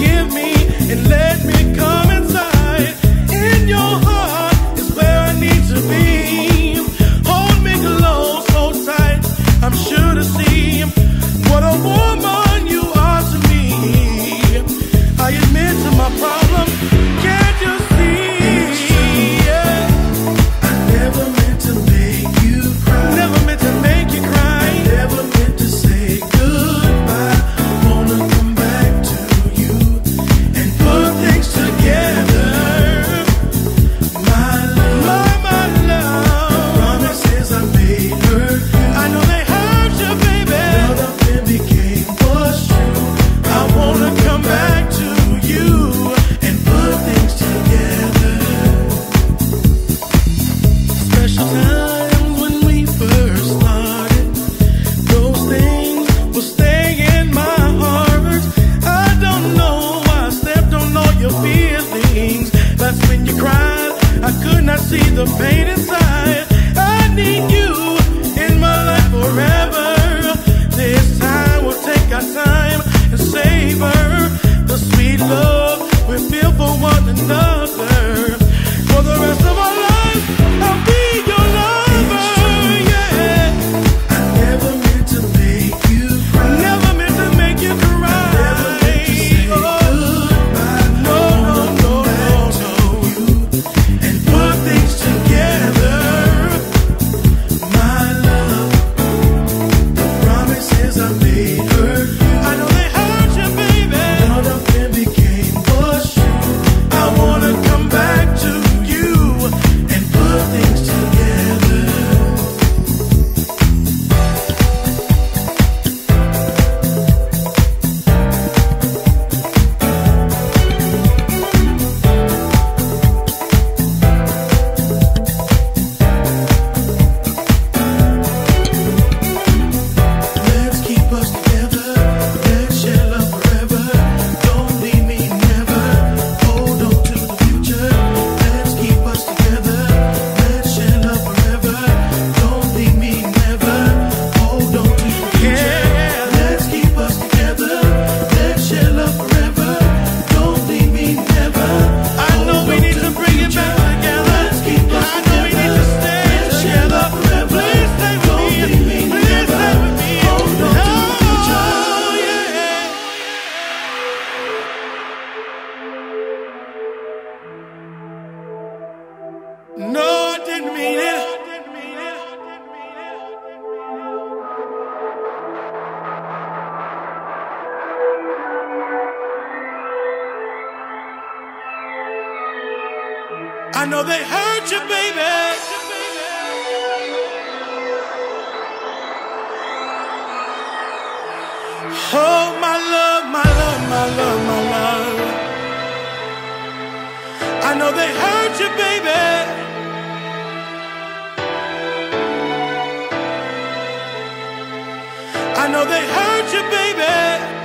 me and let me come inside. In your heart is where I need to be. Hold me close, hold tight. I'm sure to see what a woman you are to me. I admit to my problem. I know they hurt you, baby. Oh, my love, my love, my love, my love. I know they hurt you, baby. I know they hurt you, baby.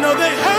Know they